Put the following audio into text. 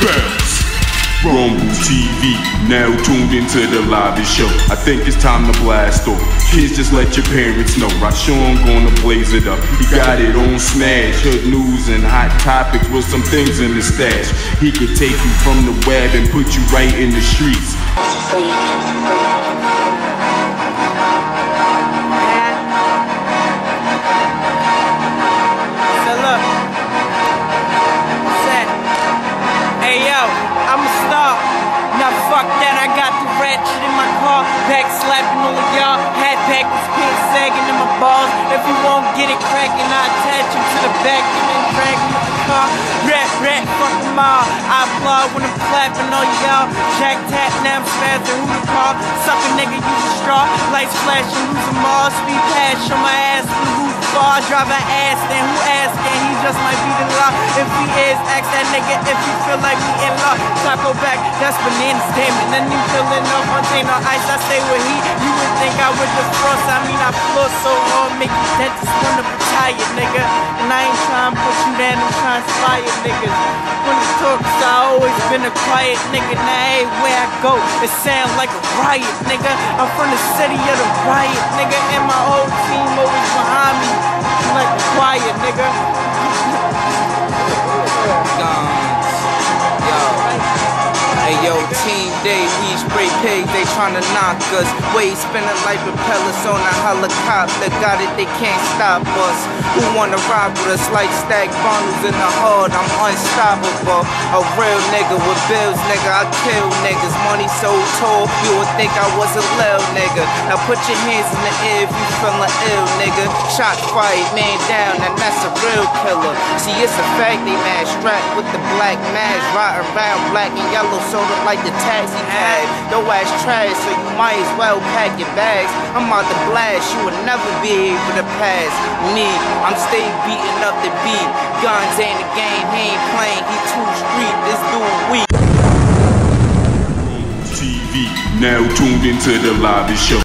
bounce. Rumble TV, now tuned into the live show. I think it's time to blast off. Kids, just let your parents know. Rashawn gonna blaze it up. He got it on smash, hood news and hot topics with some things in his stash. He could take you from the web and put you right in the streets. Ratchet in my car, back slapping all of y'all, hat back with pants sagging in my balls. If you won't get it cracking, I attach him to the back and then drag him to the car. Rap, rap, fuck them all. I applaud when I'm clapping all y'all. Jack tap, now I'm spazzing, who the car? Suck a nigga, use a straw. Lights flashing, them all. Speed pass, show my ass roof bar. Drive an ass, then who asking? He just might. If he is, ask that nigga if you feel like we in law. Taco back, that's bananas, damn it. Then you feeling no contain no ice, I stay with heat. You would think I would defrost, I mean I flow so hard, make you dentist wanna retire, nigga. And I ain't trying to put you down, I'm trying to inspire niggas. When the talks, I always been a quiet nigga. Now everywhere I go, it sound like a riot, nigga. I'm from the city of the riot, nigga. And my whole team always Team Day, we spray pigs, they tryna knock us. Waves spinning like propellers on a helicopter. Got it, they can't stop us. Who wanna ride with us like stack bundles in the hood? I'm unstoppable. A real nigga with bills, nigga. I kill niggas. Money so tall, you would think I was a little nigga. Now put your hands in the air if you feeling ill, nigga. Shot fight, man down, and that's a real killer. See, it's a fact they mad strapped with the black mask, riding around black and yellow, sort of like the taxi. Yo ass trash, so you might as well pack your bags. I'm out the blast, you will never be able to pass me. I'm stay beating up the beat. Guns ain't a game, he ain't playing, he too street. This dude weak. TV, now tuned into the live show.